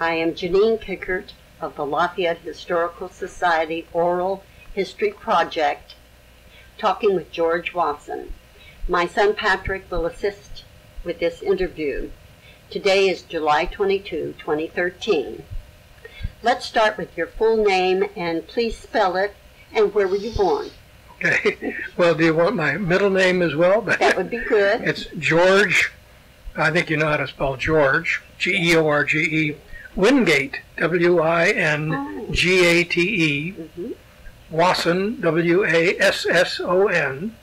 I am Janine Pickert of the Lafayette Historical Society Oral History Project, talking with George Wasson. My son Patrick will assist with this interview. Today is July 22, 2013. Let's start with your full name and please spell it and where were you born? Okay. Well, do you want my middle name as well? That would be good. It's George. I think you know how to spell George. G E O R G E. Wingate. W I N G A T E. Mhm. Wasson. W A S S O N.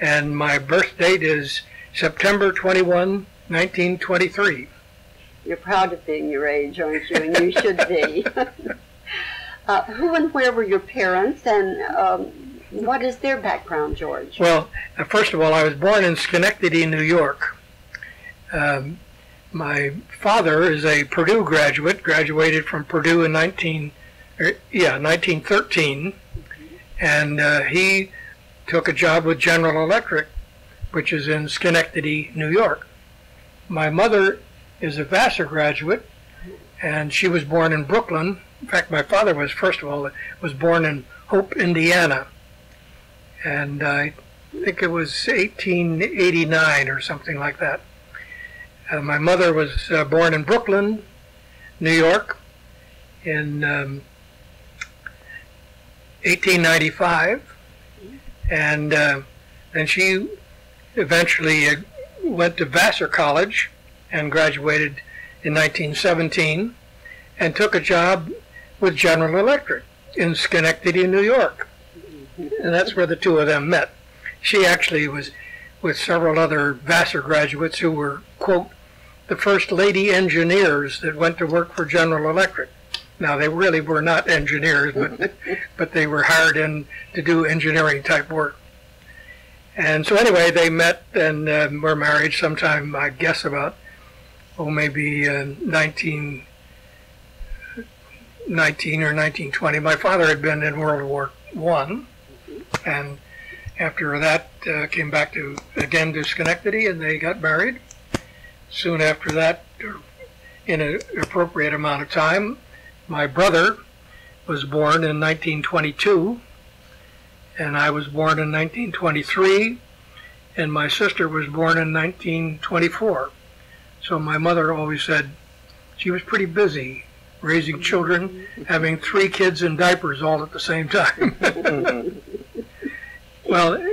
And my birth date is September 21, 1923. You're proud of being your age, aren't you? And you should be. uh, who and where were your parents, and um, what is their background, George? Well, uh, first of all, I was born in Schenectady, New York. Um, my father is a Purdue graduate, graduated from Purdue in 19, er, yeah, 1913, and uh, he took a job with General Electric, which is in Schenectady, New York. My mother is a Vassar graduate, and she was born in Brooklyn. In fact, my father was, first of all, was born in Hope, Indiana, and I think it was 1889 or something like that. Uh, my mother was uh, born in Brooklyn, New York, in um, 1895, and uh, then she eventually went to Vassar College and graduated in 1917, and took a job with General Electric in Schenectady, New York, and that's where the two of them met. She actually was with several other Vassar graduates who were, quote, the first lady engineers that went to work for General Electric. Now, they really were not engineers, but, but they were hired in to do engineering type work. And so, anyway, they met and um, were married sometime, I guess, about, oh, maybe uh, 19, 19 or 1920. My father had been in World War One, and after that uh, came back to again to Schenectady, and they got married. Soon after that, er, in an appropriate amount of time, my brother was born in 1922, and I was born in 1923, and my sister was born in 1924. So my mother always said she was pretty busy raising children, having three kids in diapers all at the same time. well,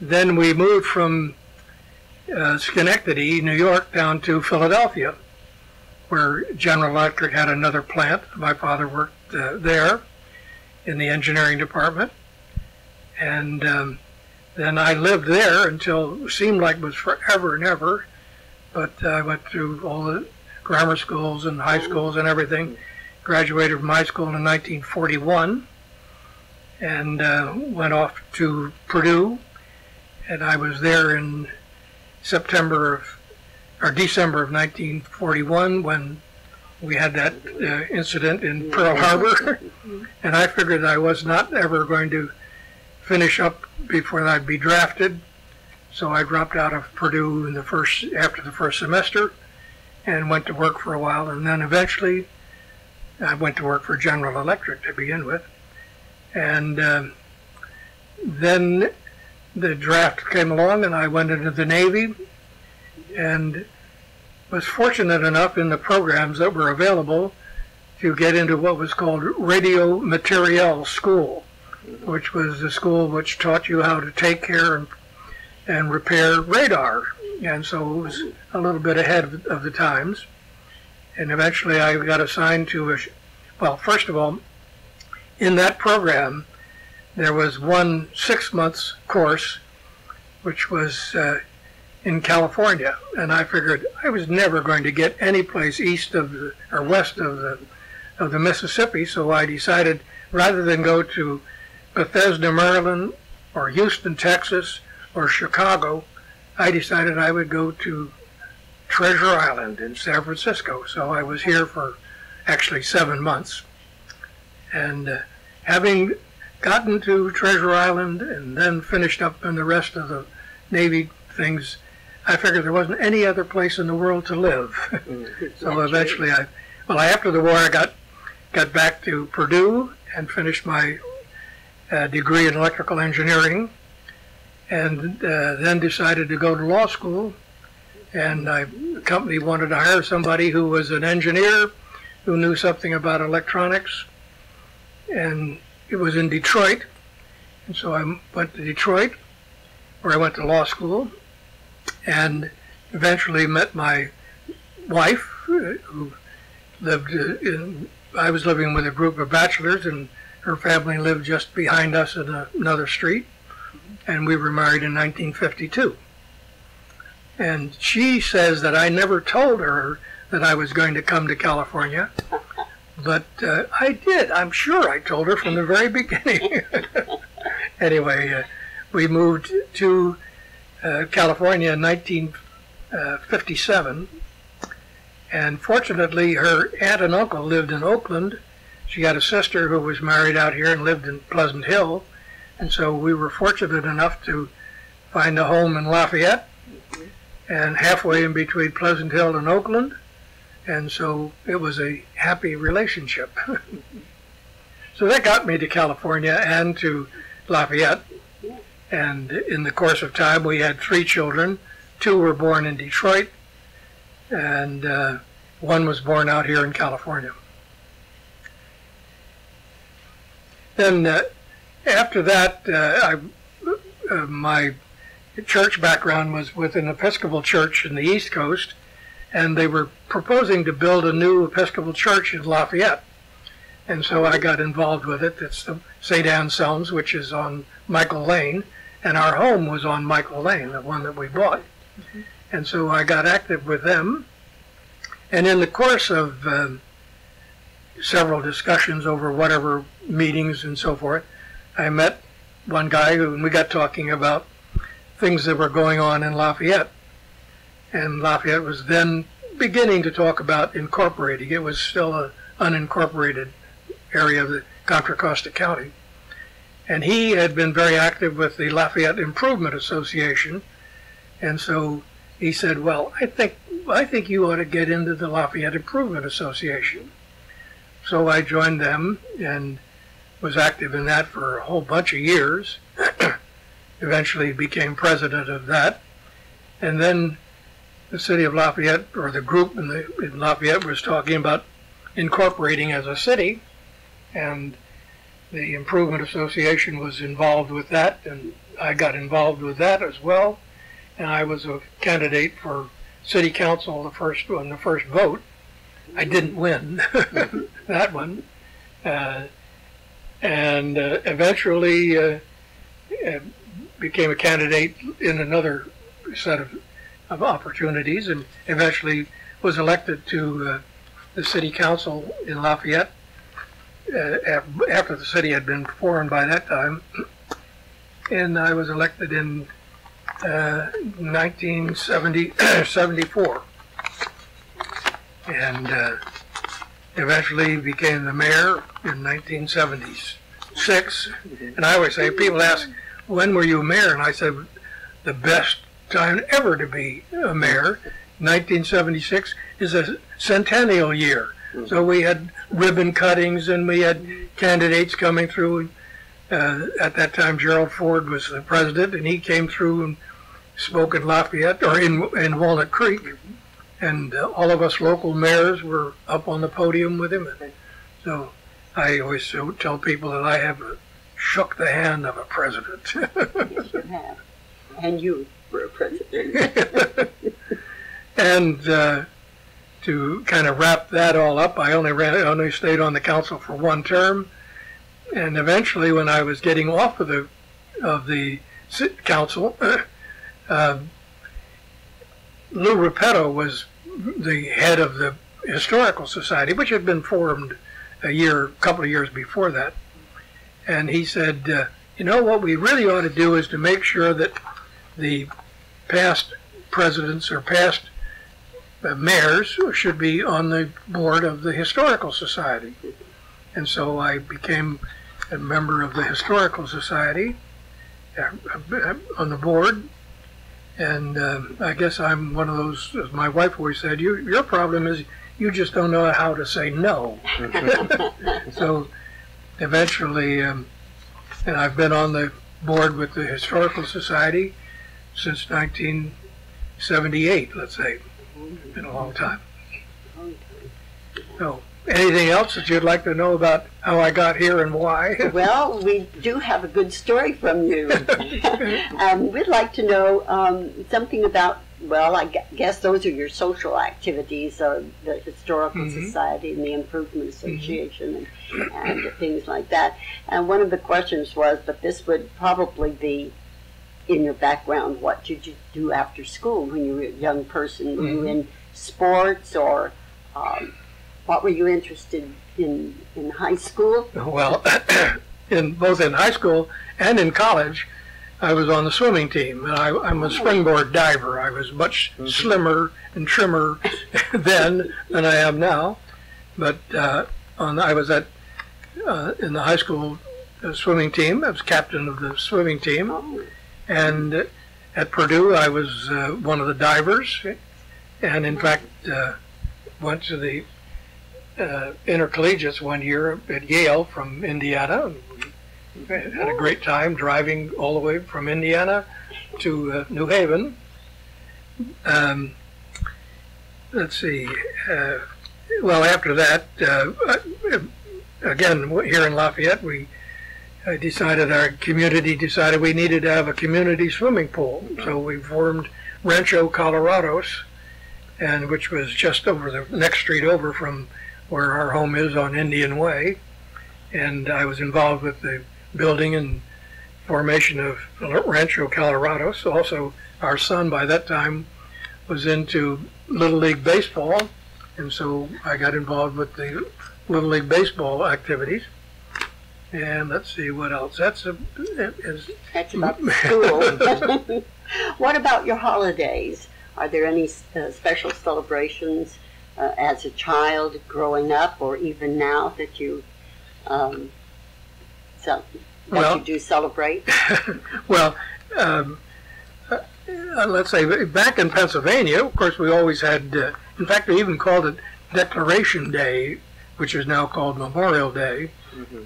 then we moved from uh, Schenectady, New York, down to Philadelphia, where General Electric had another plant. My father worked uh, there in the engineering department. And um, then I lived there until it seemed like it was forever and ever. But I went through all the grammar schools and high schools and everything. Graduated from high school in 1941 and uh, went off to Purdue. And I was there in September of, or December of 1941 when we had that uh, incident in Pearl Harbor. and I figured I was not ever going to finish up before I'd be drafted. So I dropped out of Purdue in the first after the first semester and went to work for a while and then eventually I went to work for General Electric to begin with. And um, then the draft came along and I went into the Navy and was fortunate enough in the programs that were available to get into what was called Radio Materiel School, which was the school which taught you how to take care and, and repair radar. And so it was a little bit ahead of, of the times. And eventually I got assigned to a, well, first of all, in that program, there was one six months course, which was uh, in California, and I figured I was never going to get any place east of the, or west of the of the Mississippi, so I decided rather than go to Bethesda, Maryland, or Houston, Texas, or Chicago, I decided I would go to Treasure Island in San Francisco. So I was here for actually seven months, and uh, having gotten to Treasure Island and then finished up in the rest of the Navy things, I figured there wasn't any other place in the world to live. so eventually I, well, after the war, I got got back to Purdue and finished my uh, degree in electrical engineering, and uh, then decided to go to law school. And I, the company wanted to hire somebody who was an engineer who knew something about electronics, and it was in Detroit. And so I went to Detroit, where I went to law school, and eventually met my wife, who lived in. I was living with a group of bachelors, and her family lived just behind us in a, another street, and we were married in 1952. And she says that I never told her that I was going to come to California, but uh, I did. I'm sure I told her from the very beginning. anyway, uh, we moved to uh, California in 1957, and fortunately, her aunt and uncle lived in Oakland. She had a sister who was married out here and lived in Pleasant Hill, and so we were fortunate enough to find a home in Lafayette, and halfway in between Pleasant Hill and Oakland, and so it was a happy relationship. so that got me to California and to Lafayette. And in the course of time, we had three children. Two were born in Detroit, and uh, one was born out here in California. Then uh, after that, uh, I, uh, my church background was with an Episcopal church in the East Coast, and they were proposing to build a new Episcopal church in Lafayette. And so I got involved with it. It's the St. Anselm's, which is on Michael Lane, and our home was on Michael Lane, the one that we bought. Mm-hmm. And so I got active with them. And in the course of um, several discussions over whatever meetings and so forth, I met one guy who, and we got talking about things that were going on in Lafayette. And Lafayette was then beginning to talk about incorporating. It was still an unincorporated area of the Contra Costa County. And he had been very active with the Lafayette Improvement Association. And so he said, well, I think, I think you ought to get into the Lafayette Improvement Association. So I joined them and was active in that for a whole bunch of years. Eventually became president of that. And then the city of Lafayette, or the group in, the, in Lafayette, was talking about incorporating as a city. And the Improvement Association was involved with that, and I got involved with that as well. And I was a candidate for city council the first on the first vote. I didn't win that one, uh, and uh, eventually uh, became a candidate in another set of, of opportunities, and eventually was elected to uh, the city council in Lafayette uh, after the city had been formed by that time, and I was elected in uh, 1974, and uh, eventually became the mayor in 1976. And I always say, people ask, when were you mayor? And I said, the best time ever to be a mayor. 1976 is a centennial year. So we had ribbon cuttings and we had candidates coming through. Uh, at that time, Gerald Ford was the president, and he came through and spoke at Lafayette or in in Walnut Creek, and uh, all of us local mayors were up on the podium with him. So I always tell people that I have shook the hand of a president. yes, you have, and you president. and uh, to kind of wrap that all up, I only ran, only stayed on the council for one term, and eventually, when I was getting off of the of the council, uh, Lou Repetto was the head of the historical society, which had been formed a year, a couple of years before that, and he said, uh, "You know what we really ought to do is to make sure that the past presidents or past uh, mayors should be on the board of the Historical Society. And so I became a member of the Historical Society uh, uh, on the board. And uh, I guess I'm one of those, as my wife always said, you, your problem is you just don't know how to say no. so eventually, um, and I've been on the board with the Historical Society since 1978, let's say. It's Been a long time. So, anything else that you'd like to know about how I got here and why? Well, we do have a good story from you. um, we'd like to know um, something about, well, I guess those are your social activities, uh, the Historical Mhm. Society and the Improvement Association and, and things like that. And one of the questions was, but this would probably be in your background, what did you do after school when you were a young person? Were you Mhm. in sports or um, what were you interested in in high school? Well, in both in high school and in college, I was on the swimming team. And I, I'm a springboard diver. I was much slimmer and trimmer then than I am now. But uh, on, I was at uh, in the high school uh, swimming team. I was captain of the swimming team. Oh, And at Purdue, I was uh, one of the divers, and in fact, uh, went to the uh, intercollegiates one year at Yale from Indiana. We had a great time driving all the way from Indiana to uh, New Haven. Um, let's see. Uh, well, after that, uh, again here in Lafayette, we I decided our community decided we needed to have a community swimming pool, so we formed Rancho Colorados, and which was just over the next street over from where our home is on Indian Way, and I was involved with the building and formation of Rancho Colorados. Also, our son by that time was into Little League baseball, and so I got involved with the Little League baseball activities. And let's see what else. That's a is that's about school. what about your holidays? Are there any uh, special celebrations uh, as a child growing up, or even now that you um, so, that Well- you do celebrate? well. Um, uh, uh, let's say back in Pennsylvania, of course, we always had. Uh, in fact, we even called it Declaration Day, which is now called Memorial Day,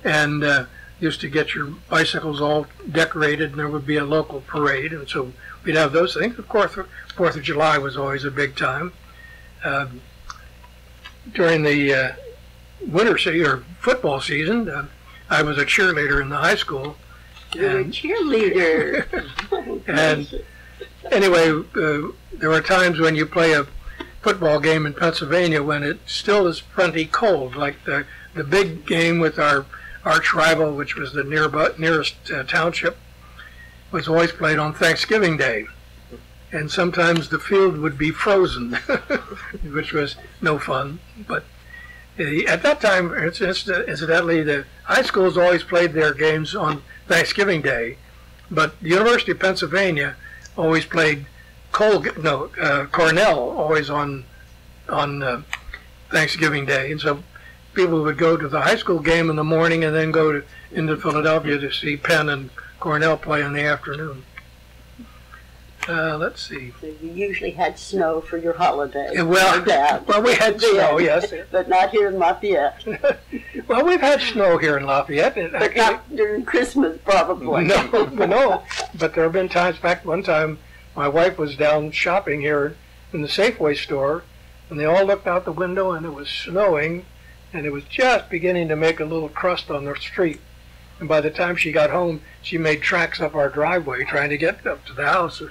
and uh, used to get your bicycles all decorated, and there would be a local parade, and so we'd have those things. Of course, Fourth of July was always a big time. Um, during the uh, winter se- or football season, uh, I was a cheerleader in the high school. You're a cheerleader. And- anyway, uh, there are times when you play a football game in Pennsylvania when it still is plenty cold, like the the big game with our arch rival, which was the nearest uh, township, was always played on Thanksgiving Day, and sometimes the field would be frozen, which was no fun. But uh, at that time, incidentally, the high schools always played their games on Thanksgiving Day, but the University of Pennsylvania always played no uh, Cornell always on on uh, Thanksgiving Day, and so people would go to the high school game in the morning and then go to into Philadelphia to see Penn and Cornell play in the afternoon. Uh, let's see. So you usually had snow for your holiday. Well- no well, we had snow, yes. but not here in Lafayette. Well, we've had snow here in Lafayette. But actually- not during Christmas, probably. No, no. But there have been times. In fact, one time my wife was down shopping here in the Safeway store, and they all looked out the window, and it was snowing, and it was just beginning to make a little crust on the street. And by the time she got home, she made tracks up our driveway trying to get up to the house.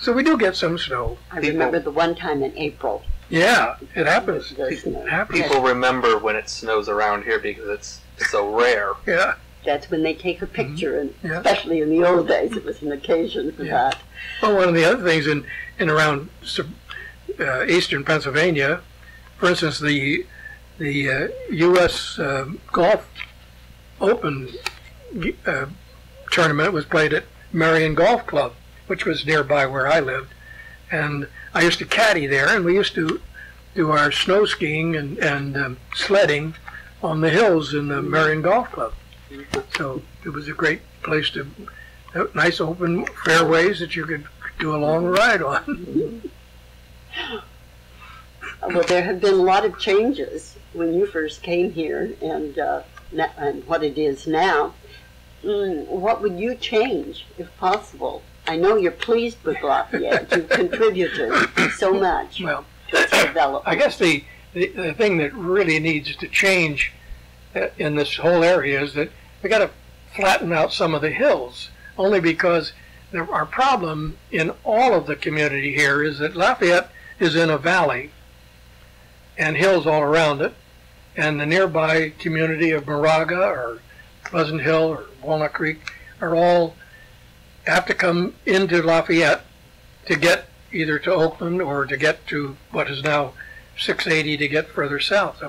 So we do get some snow. I remember the one time in April. Yeah, it happens. The. It happens. People remember when it snows around here because it's so rare. Yeah. That's when they take a picture, and Yeah. especially in the old days, it was an occasion for Yeah. that. Well, one of the other things in, in around uh, eastern Pennsylvania, for instance, the the uh, U.S. um Golf Open uh, tournament was played at Merion Golf Club, which was nearby where I lived, and I used to caddy there, and we used to do our snow skiing and and um, sledding on the hills in the Merion Golf Club. So it was a great place to uh, nice open fairways that you could do a long ride on. Well, there have been a lot of changes when you first came here and, uh, and what it is now. Mm, what would you change if possible? I know you're pleased with Lafayette. You've contributed so much Well, to its development. I guess the, the, the thing that really needs to change uh, in this whole area is that we got to flatten out some of the hills, only because there, our problem in all of the community here is that Lafayette is in a valley and hills all around it, and the nearby community of Moraga or Pleasant Hill or Walnut Creek are all have to come into Lafayette to get either to Oakland or to get to what is now 680 to get further south.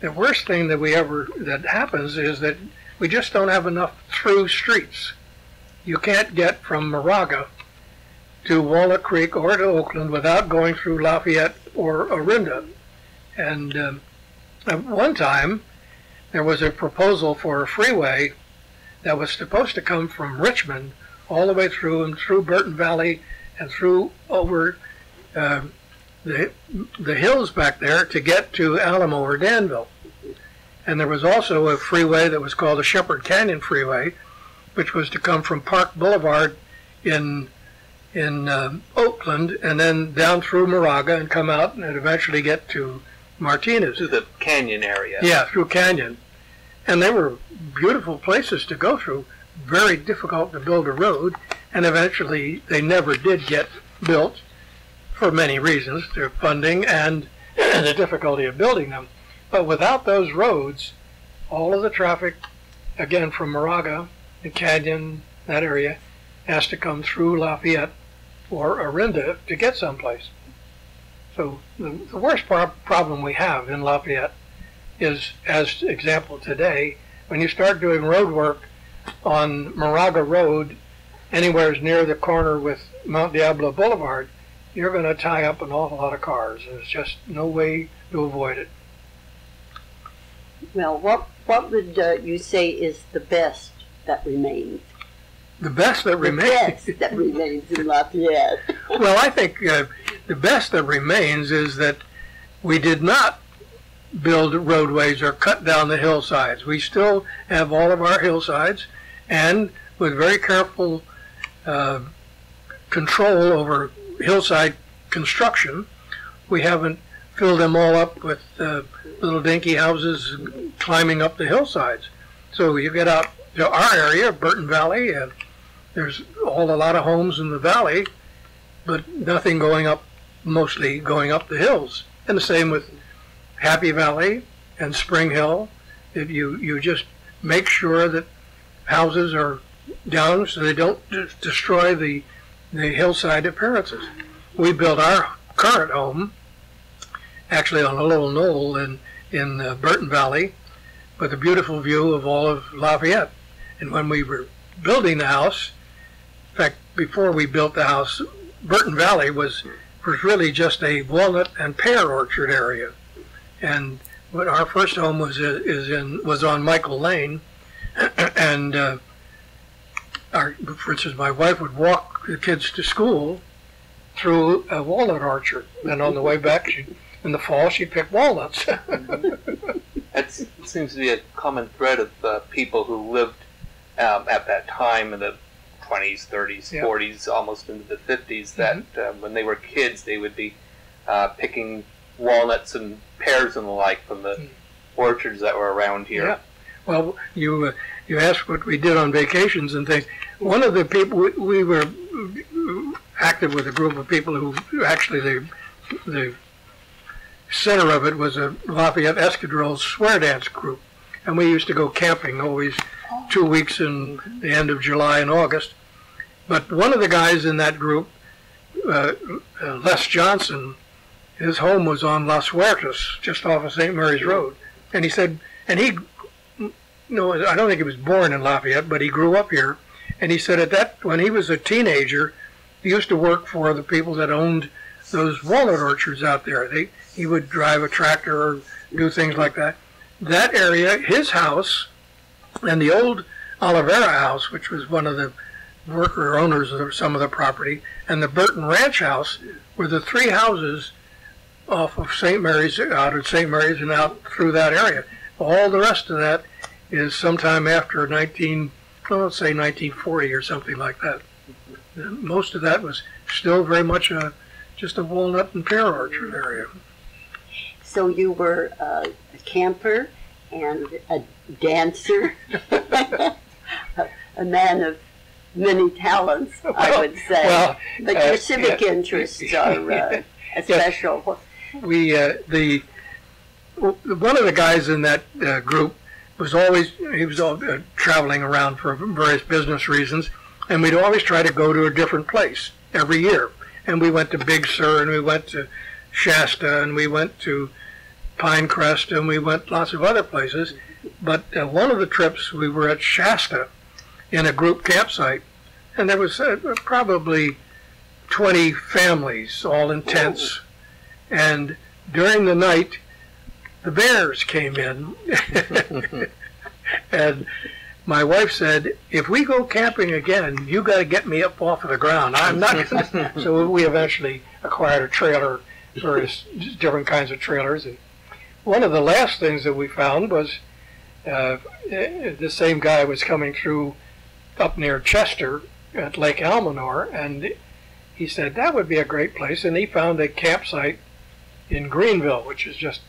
The worst thing that we ever that happens is that we just don't have enough through streets. You can't get from Moraga to Walnut Creek or to Oakland without going through Lafayette or Orinda. And um, at one time, there was a proposal for a freeway that was supposed to come from Richmond all the way through and through Burton Valley and through over uh, the the hills back there to get to Alamo or Danville. And there was also a freeway that was called the Shepherd Canyon Freeway, which was to come from Park Boulevard in in um, Oakland and then down through Moraga and come out and eventually get to Martinez. To the canyon area. Yeah, through Canyon. And they were beautiful places to go through. Very difficult to build a road, and eventually they never did get built for many reasons, their funding and the difficulty of building them. But without those roads, all of the traffic, again from Moraga and Canyon, that area, has to come through Lafayette or Orinda to get someplace. So the, the worst pro- problem we have in Lafayette is, as example today, when you start doing road work on Moraga Road, anywhere near the corner with Mount Diablo Boulevard, you're going to tie up an awful lot of cars. There's just no way to avoid it. Well, what what would uh, you say is the best that remains? The best that The remains. best that remains in Lafayette. well, I think uh, the best that remains is that we did not build roadways or cut down the hillsides. We still have all of our hillsides, and with very careful uh, control over hillside construction, we haven't filled them all up with uh, little dinky houses climbing up the hillsides. So you get out to our area, Burton Valley, and there's all a lot of homes in the valley, but nothing going up, mostly going up the hills. And the same with Happy Valley and Spring Hill. If you, you just make sure that houses are down so they don't d- destroy the, the hillside appearances. We built our current home actually on a little knoll in, in uh, Burton Valley with a beautiful view of all of Lafayette. And when we were building the house, in fact, before we built the house, Burton Valley was was really just a walnut and pear orchard area. And our first home was is in was on Michael Lane, and uh, our, for instance, my wife would walk the kids to school through a walnut orchard, and on the way back, she, in the fall, she'd pick walnuts. that seems to be a common thread of uh, people who lived um, at that time in the 20s, 30s, Yeah. 40s, almost into the 50s, that um, when they were kids, they would be uh, picking walnuts and pears and the like from the Mm. orchards that were around here. Yeah. Well, you uh, you asked what we did on vacations and things. One of the people we, we were active with a group of people who actually the the center of it was a Lafayette Escadrille square dance group, and we used to go camping always two weeks in the end of July and August. But one of the guys in that group, uh, uh, Les Johnson, his home was on Las Huertas, just off of St. Mary's Road, and he said, and he no, I don't think he was born in Lafayette, but he grew up here. And he said at that, when he was a teenager, he used to work for the people that owned those walnut orchards out there. They, he would drive a tractor or do things like that. That area, his house, and the old Olivera house, which was one of the worker owners of some of the property, and the Burton Ranch house were the three houses off of St. Mary's, out at St. Mary's and out through that area. All the rest of that is sometime after 19, well, let's say 1940 or something like that. Most of that was still very much a just a walnut and pear orchard area. So you were uh, a camper and a dancer, a man of many talents, I would say. Well, but uh, your civic interests are uh, a special. we uh, the one of the guys in that uh, group was always he was all, uh, traveling around for various business reasons, and we'd always try to go to a different place every year. And we went to Big Sur, and we went to Shasta, and we went to Pinecrest, and we went lots of other places. But uh, one of the trips we were at Shasta in a group campsite, and there was uh, probably 20 families, all in tents. And during the night, the bears came in. and my wife said, if we go camping again, you got to get me up off of the ground. I'm not. Gonna. so we eventually acquired a trailer, various different kinds of trailers. And one of the last things that we found was uh, the same guy was coming through up near Chester at Lake Almanor, and he said that would be a great place. And he found a campsite in Greenville, which is just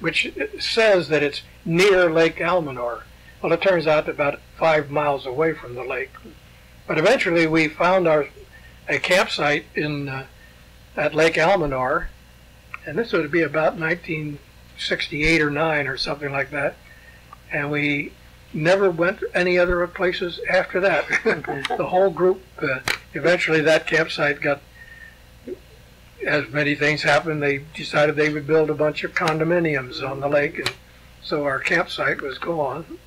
which says that it's near Lake Almanor. Well, it turns out about five miles away from the lake. But eventually, we found our a campsite in uh, at Lake Almanor, and this would be about 1968 or nine or something like that. And we never went any other places after that. the whole group. Uh, eventually, that campsite got as many things happened, they decided they would build a bunch of condominiums on the lake, and so our campsite was gone.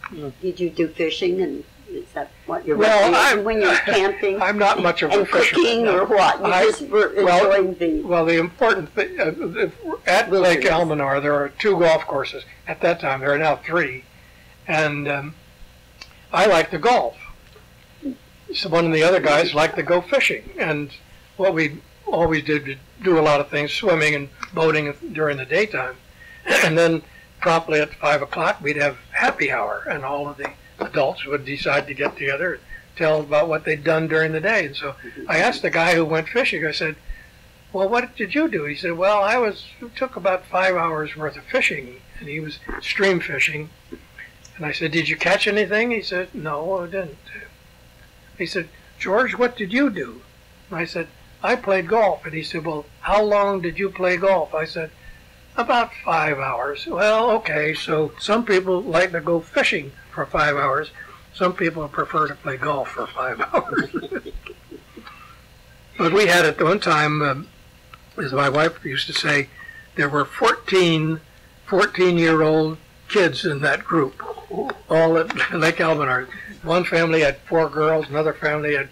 Did you do fishing, and is that what you're Well, I'm- when you're camping I'm not much of a and fisherman. cooking, or what? You I- just were well, enjoying the. Well, the important thing uh, at Lake. Almanor, there are two golf courses. At that time, there are now three, and um, I like to golf. So one of the other guys liked to go fishing, and what we always did was do a lot of things, swimming and boating during the daytime, and then promptly at five o'clock we'd have happy hour, and all of the adults would decide to get together and tell about what they'd done during the day. And so I asked the guy who went fishing. I said, "Well, what did you do?" He said, "Well, I was took about five hours worth of fishing, and he was stream fishing." And I said, "Did you catch anything?" He said, "No, I didn't." He said, "George, what did you do?" And I said, "I played golf." And he said, "Well, how long did you play golf?" I said, "About five hours." Well, okay. So some people like to go fishing for five hours. Some people prefer to play golf for five hours. but we had at one time, um, as my wife used to say, there were 14, 14 year old kids in that group, all at Lake Almanor. One family had four girls, another family had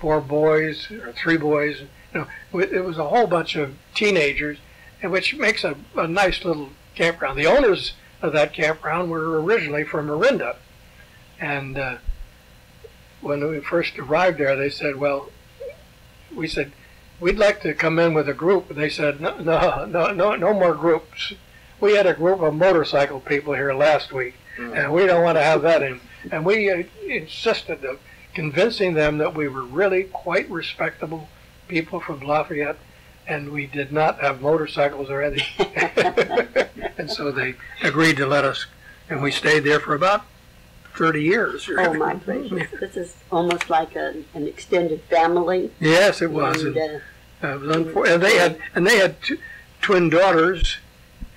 four boys or three boys. You know, it was a whole bunch of teenagers, and which makes a, a nice little campground. The owners of that campground were originally from Orinda, and uh, when we first arrived there, they said, "Well," we said, "We'd like to come in with a group," and they said, "No, no, no, no, no more groups." We had a group of motorcycle people here last week, and we don't want to have that in. And we uh, insisted of convincing them that we were really quite respectable people from Lafayette, and we did not have motorcycles or anything. and so they agreed to let us, and we stayed there for about 30 years. Oh my gracious! This is almost like a, an extended family. Yes, it was. And, And, uh, uh, it was unfor- and they had and they had two, twin daughters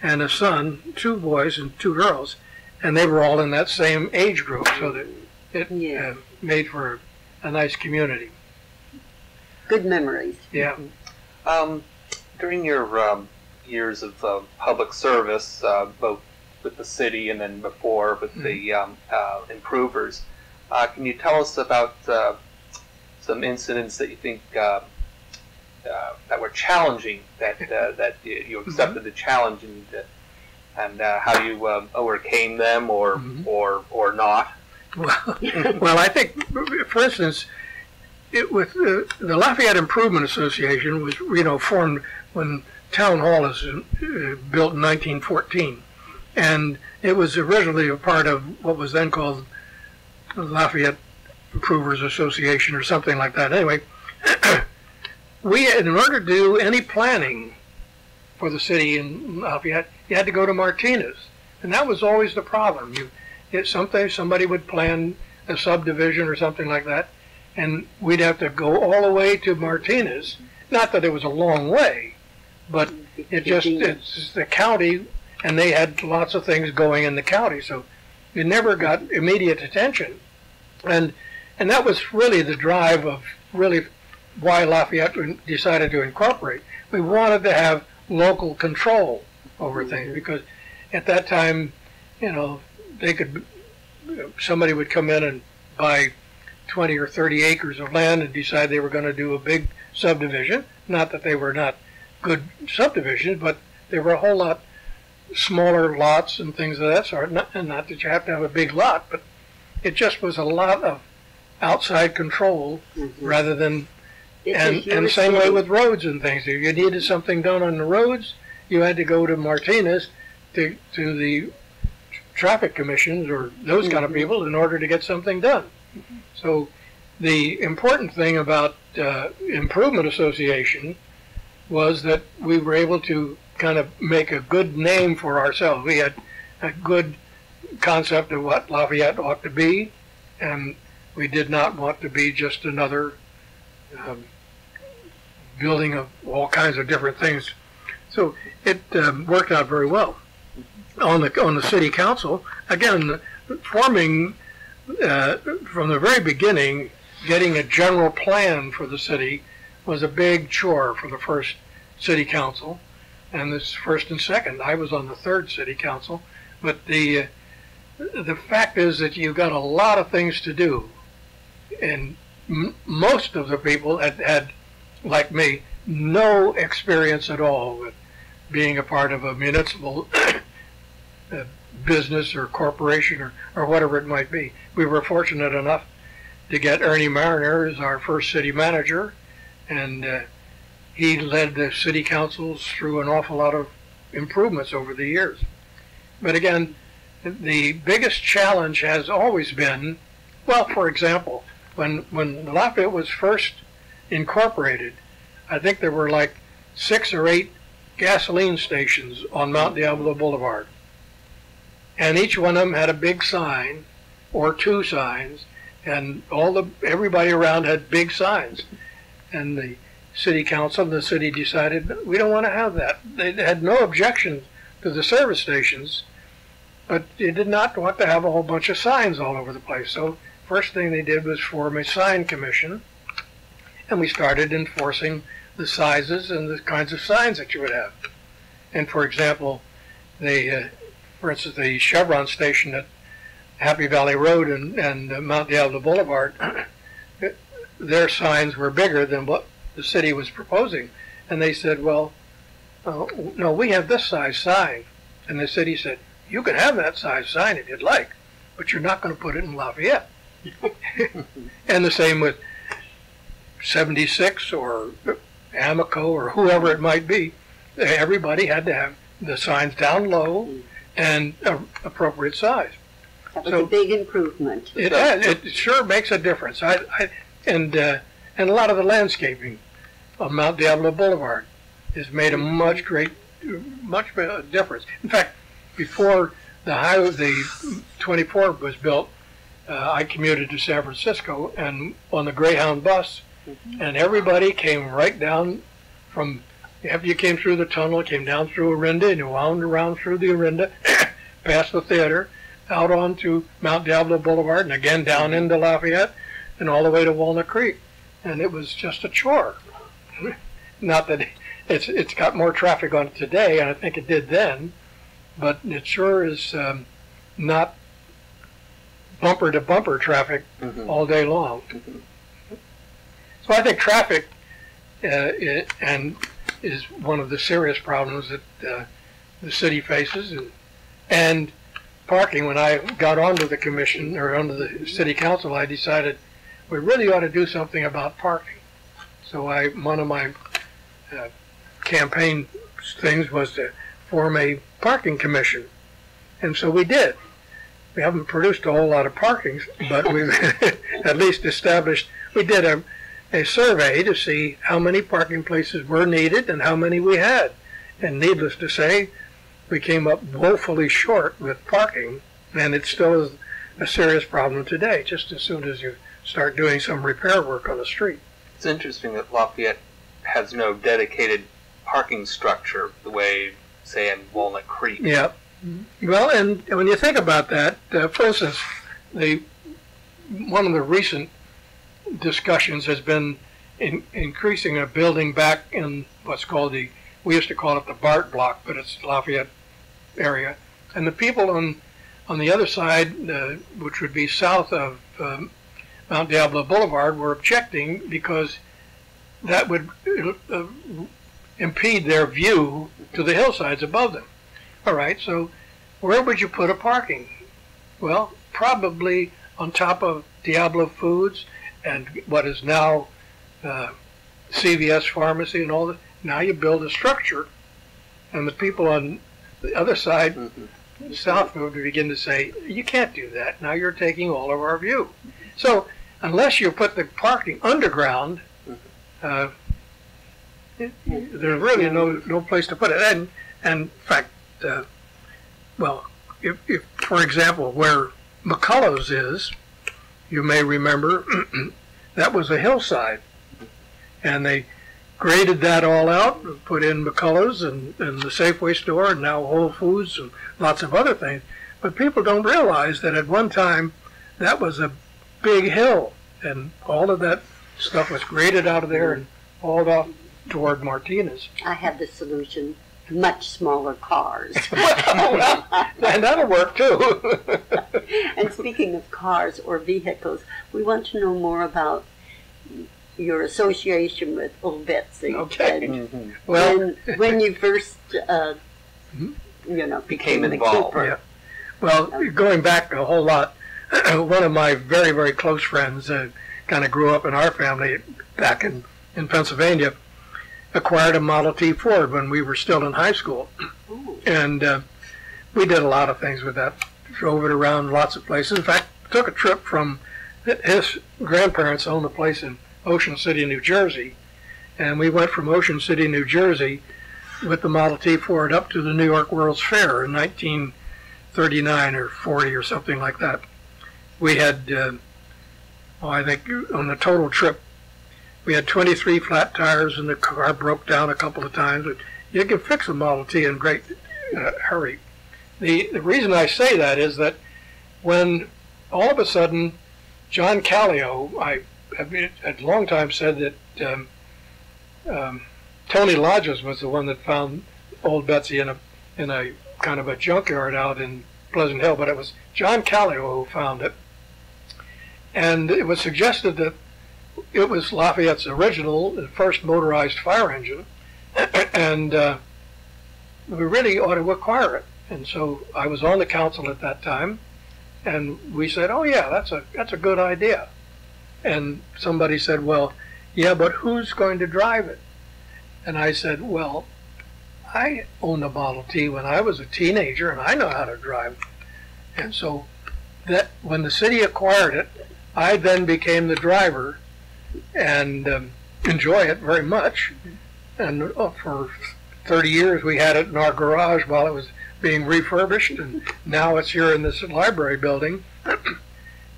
and a son, two boys and two girls, and they were all in that same age group, so that it Yeah. uh, made for a nice community. good memories. Yeah. Um, during your um, years of uh, public service, uh, both with the city and then before with the um, uh, improvers, uh, can you tell us about uh, some incidents that you think uh, uh, that were challenging, that uh, that you you accepted the challenge and uh, and uh, how you um, overcame them or Mhm. or or not? Well, well, I think, for instance, it, with the, the Lafayette Improvement Association was, you know, formed when town hall is uh, built in 1914, and it was originally a part of what was then called the Lafayette Improvers Association or something like that. Anyway, we, in order to do any planning for the city in Lafayette, uh, you had to go to Martinez, and that was always the problem. You, it, something somebody would plan a subdivision or something like that, and we'd have to go all the way to Martinez. Not that it was a long way, but it just it's the county, and they had lots of things going in the county, so it never got immediate attention, and and that was really the drive of really why Lafayette decided to incorporate. We wanted to have local control over things because at that time, you know, they could somebody would come in and buy 20 or 30 acres of land and decide they were going to do a big subdivision. Not that they were not good subdivisions, but they were a whole lot smaller lots and things of that sort. Not, and not that you have to have a big lot, but it just was a lot of outside control Mhm. rather than It's and and the same way with roads and things. If you needed something done on the roads, you had to go to Martinez to to the traffic commissions or those kind of Mhm. people in order to get something done. So the important thing about uh, Improvement Association was that we were able to kind of make a good name for ourselves. We had a good concept of what Lafayette ought to be, and we did not want to be just another um, building of all kinds of different things. So it um, worked out very well. On the on the city council, again, forming uh, from the very beginning, getting a general plan for the city was a big chore for the first city council, and this first and second. I was on the third city council, but the uh, the fact is that you've got a lot of things to do, and m- most of the people had, had, like me, no experience at all with being a part of a municipal uh, business or corporation or, or whatever it might be. We were fortunate enough to get Ernie Mariner as our first city manager, and uh, he led the city councils through an awful lot of improvements over the years. But again, the biggest challenge has always been, well, for example, when when Lafayette was first incorporated, I think there were like six or eight gasoline stations on Mount Diablo Boulevard, and each one of them had a big sign or two signs, and all the everybody around had big signs, and the city council and the city decided we don't want to have that. They had no objection to the service stations but they did not want to have a whole bunch of signs all over the place. So first thing they did was form a sign commission, and we started enforcing the sizes and the kinds of signs that you would have. And for example, they, uh, for instance, the Chevron station at Happy Valley Road and, and uh, Mount Diablo Boulevard, their signs were bigger than what the city was proposing. And they said, well, uh, no, we have this size sign. And the city said, you can have that size sign if you'd like, but you're not going to put it in Lafayette. and the same with 76 or Amoco or whoever it might be. Everybody had to have the signs down low and appropriate size. That was so- a big improvement. It has, it sure makes a difference. I, I and uh, and a lot of the landscaping on Mount Diablo Boulevard has made a much great, much difference. In fact, before the highway, the 24 was built, uh, I commuted to San Francisco and on the Greyhound bus, and everybody came right down from after you came through the tunnel, came down through Orinda and you wound around through the Orinda, past the theater, out onto Mount Diablo Boulevard, and again down into Lafayette, and all the way to Walnut Creek, and it was just a chore. Not that it's it's got more traffic on it today, and I think it did then, but it sure is um, not bumper to bumper traffic Mhm. all day long. So I think traffic uh, i and is one of the serious problems that uh, the city faces, and, and parking. When I got onto the commission or onto the city council, I decided we really ought to do something about parking. So I one of my uh, campaign things was to form a parking commission. And so we did. We haven't produced a whole lot of parkings, but we've at least established, we did a, a survey to see how many parking places were needed and how many we had. And needless to say, we came up woefully short with parking, and it still is a serious problem today, just as soon as you start doing some repair work on the street. It's interesting that Lafayette has no dedicated parking structure the way, say, in Walnut Creek. Yeah. Well, and when you think about that, uh, for instance, the one of the recent discussions has been in, increasing a building back in what's called the we used to call it the Bart block, but it's Lafayette area, and the people on on the other side, uh, which would be south of um, Mount Diablo Boulevard, were objecting because that would uh, impede their view to the hillsides above them. All right, so where would you put a parking? Well, probably on top of Diablo Foods and what is now uh, CVS Pharmacy and all that. Now you build a structure, and the people on the other side, mm-hmm. south, would begin to say, "You can't do that. Now you're taking all of our view." So unless you put the parking underground, uh, there's really no no place to put it. And, and in fact, uh, well, if, if for example, where McCaulou's is, you may remember that was a hillside, and they graded that all out, put in McCaulou's and, and the Safeway store, and now Whole Foods and lots of other things. But people don't realize that at one time that was a big hill, and all of that stuff was graded out of there and hauled off toward Martinez. I have the solution. Much smaller cars. well, and that'll work too. and speaking of cars or vehicles, we want to know more about your association with Old Betsy. Okay. Mm-hmm. Well, when, when, you first, uh, mm-hmm. you know, became, became involved. Yeah. Well, going back a whole lot, one of my very, very close friends uh, kind of grew up in our family back in, in Pennsylvania, acquired a Model T Ford when we were still in high school. Ooh. And uh, we did a lot of things with that. Drove it around lots of places. In fact, took a trip from his grandparents owned a place in Ocean City, New Jersey. And we went from Ocean City, New Jersey with the Model T Ford up to the New York World's Fair in 1939 or 40 or something like that. We had, uh, oh, I think on the total trip, we had 23 flat tires and the car broke down a couple of times. But you can fix a Model T in great uh, hurry. The, the reason I say that is that when all of a sudden John Callio, I have a long time said that um, um, Tony Lodges was the one that found old Betsy in a in a kind of a junkyard out in Pleasant Hill, but it was John Callio who found it, and it was suggested that it was Lafayette's original, first motorized fire engine, and uh, we really ought to acquire it. And so I was on the council at that time, and we said, "Oh yeah, that's a that's a good idea." And somebody said, Well, yeah, but who's going to drive it? And I said, Well, I owned a Model T when I was a teenager and I know how to drive. And so that when the city acquired it, I then became the driver and um, enjoy it very much. And uh, for 30 years we had it in our garage while it was being refurbished, and now it's here in this library building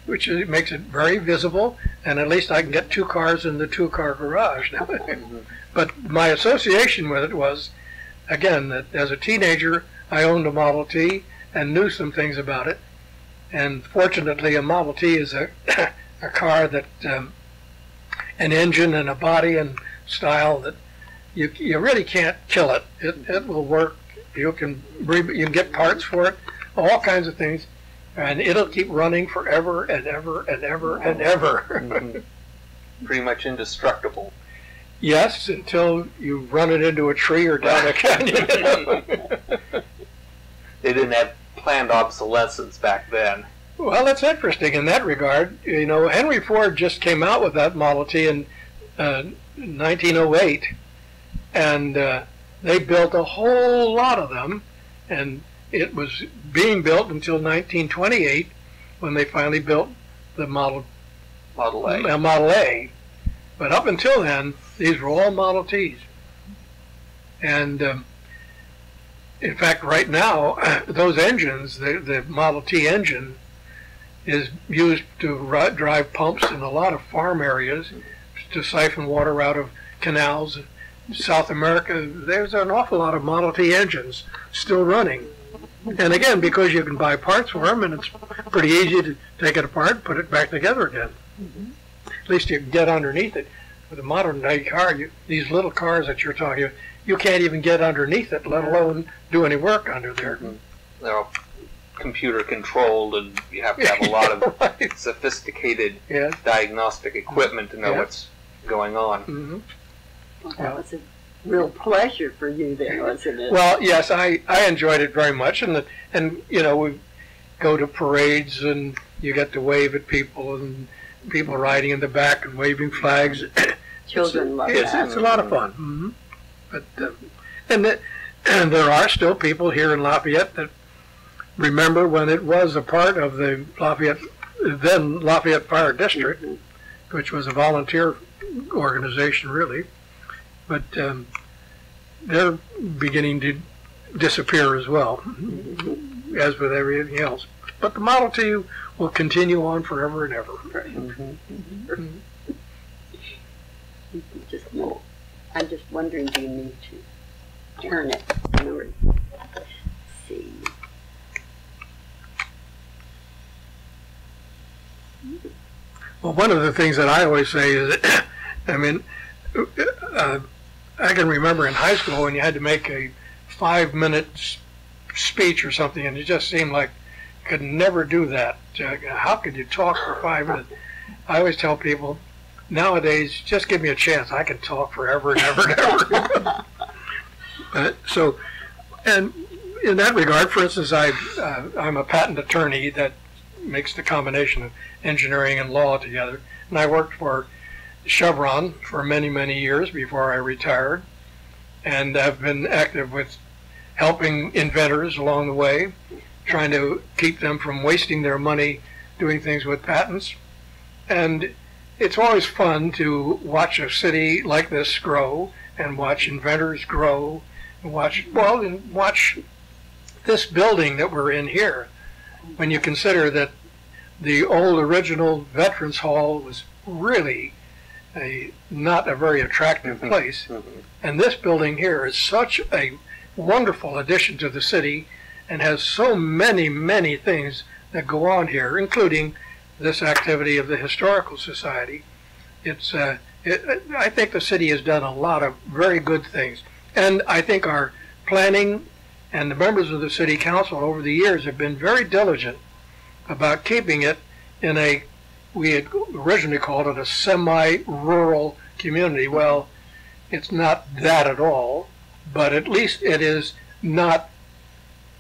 which makes it very visible, and at least I can get two cars in the two-car garage now. but my association with it was, again, that as a teenager, I owned a Model T and knew some things about it. And fortunately, a Model T is a, a car that, um, an engine and a body and style that you, you really can't kill it. It, it will work. You can, you can get parts for it, all kinds of things and it'll keep running forever and ever and ever and ever. mm-hmm. Pretty much indestructible. Yes, until you run it into a tree or down a canyon. they didn't have planned obsolescence back then. Well, that's interesting in that regard. You know, Henry Ford just came out with that Model T in uh, 1908, and uh, they built a whole lot of them, and it was being built until 1928 when they finally built the Model Model A. uh, Model A. But up until then, these were all Model Ts. And um, in fact, right now, those engines, the, the Model T engine, is used to drive pumps in a lot of farm areas to siphon water out of canals. South America, there's an awful lot of Model T engines still running. And again, because you can buy parts for them, and it's pretty easy to take it apart and put it back together again. Mm-hmm. At least you can get underneath it. With a modern day car, you, these little cars that you're talking about, you can't even get underneath it, let alone do any work under there. Mm-hmm. They're all computer controlled, and you have to have a lot of Right. sophisticated Yes. diagnostic equipment to know Yeah. what's going on. hmm Well, that was a real pleasure for you there, wasn't it? Well, yes, I, I enjoyed it very much, and the, and you know we go to parades and you get to wave at people and people riding in the back and waving flags. Children love it's, that. it's a lot of fun. hmm But uh, and, the, and there are still people here in Lafayette that remember when it was a part of the Lafayette then Lafayette Fire District, which was a volunteer organization really, but um, they're beginning to disappear as well, as with everything else. But the Model T will continue on forever and ever. Just, I'm just wondering, do you need to turn it? in order- let's See. Well, one of the things that I always say is, that, I mean, uh, I can remember in high school when you had to make a five-minute speech or something, and it just seemed like you could never do that. Uh, how could you talk for five minutes? I always tell people, nowadays, just give me a chance. I can talk forever and ever and ever. uh, so, and in that regard, for instance, I uh, I'm a patent attorney that makes the combination of engineering and law together. And I worked for Chevron for many, many years before I retired. And I've been active with helping inventors along the way, trying to keep them from wasting their money doing things with patents. And it's always fun to watch a city like this grow and watch inventors grow and watch, well, and watch this building that we're in here. When you consider that the old original Veterans Hall was really a not a very attractive Mhm. place, Mhm. and this building here is such a wonderful addition to the city and has so many, many things that go on here, including this activity of the Historical Society. It's, uh, it, I think the city has done a lot of very good things. And I think our planning and the members of the city council over the years have been very diligent about keeping it in a, we had originally called it a semi-rural community. Well, it's not that at all, but at least it is not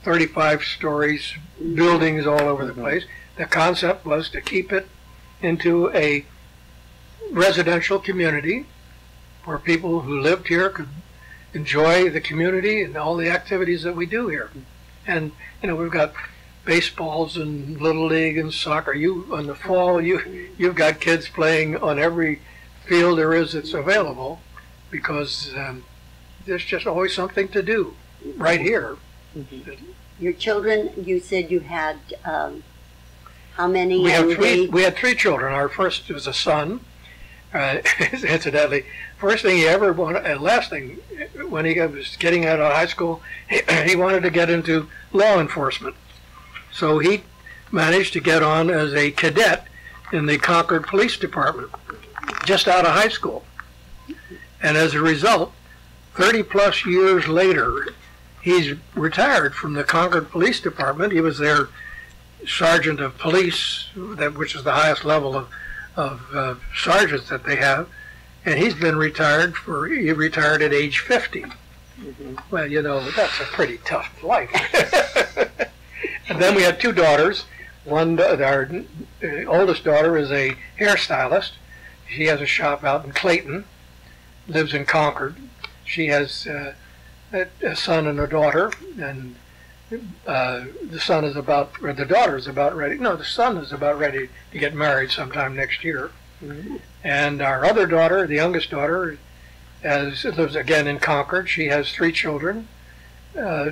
35 stories, buildings all over the Mhm. place. The concept was to keep it into a residential community where people who lived here could enjoy the community and all the activities that we do here. And, you know, we've got baseballs and little league and soccer. You, in the fall, you, you've got kids playing on every field there is that's available because um, there's just always something to do right here. Your children, you said you had, um, how many? We have three. they- We had three children. Our first was a son. Uh, incidentally, first thing he ever wanted, uh, last thing, when he was getting out of high school, he, he wanted to get into law enforcement. So he managed to get on as a cadet in the Concord Police Department, just out of high school. And as a result, 30 plus years later, he's retired from the Concord Police Department. He was their sergeant of police, that which is the highest level of, of uh, sergeants that they have, and he's been retired for he retired at age 50. Well, you know that's a pretty tough life. and then we had two daughters. One, our uh, oldest daughter is a hairstylist. She has a shop out in Clayton. Lives in Concord. She has uh, a son and a daughter, and uh, the son is about, or the daughter is about ready. No, the son is about ready to get married sometime next year. And our other daughter, the youngest daughter, lives again in Concord. She has three children. Uh,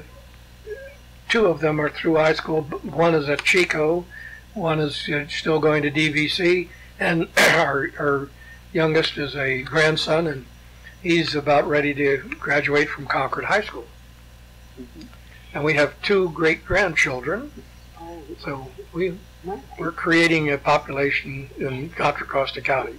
two of them are through high school. One is at Chico. One is uh, still going to DVC, and our, our youngest is a grandson, and he's about ready to graduate from Concord High School. And we have two great grandchildren, so we we're creating a population in Contra Costa County.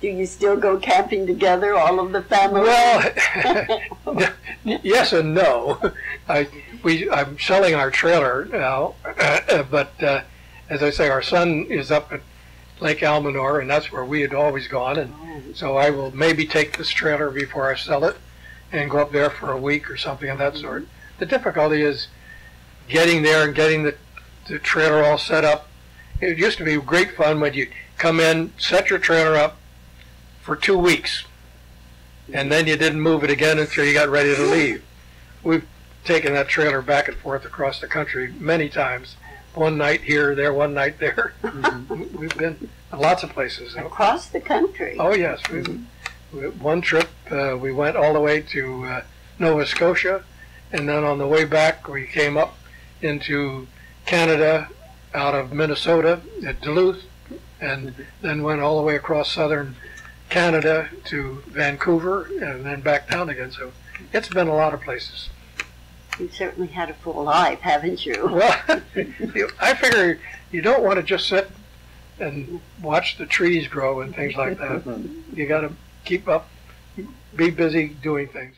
Do you still go camping together, all of the family? Well, yes and no. I we I'm selling our trailer now, but uh, as I say, our son is up at Lake Almanor, and that's where we had always gone. And Oh, so I will maybe take this trailer before I sell it, and go up there for a week or something of that sort. The difficulty is getting there and getting the the trailer all set up. It used to be great fun when you come in, set your trailer up for two weeks, and then you didn't move it again until you got ready to leave. We've taken that trailer back and forth across the country many times. One night here, there, one night there. We've been lots of places. Across the country. Oh yes, we, we, one trip uh, we went all the way to uh, Nova Scotia, and then on the way back we came up into Canada out of Minnesota at Duluth, and then went all the way across southern Canada to Vancouver, and then back down again. So it's been a lot of places. You've certainly had a full life, haven't you? Well, I figure you don't want to just sit and watch the trees grow and things like that. You got to keep up, be busy doing things.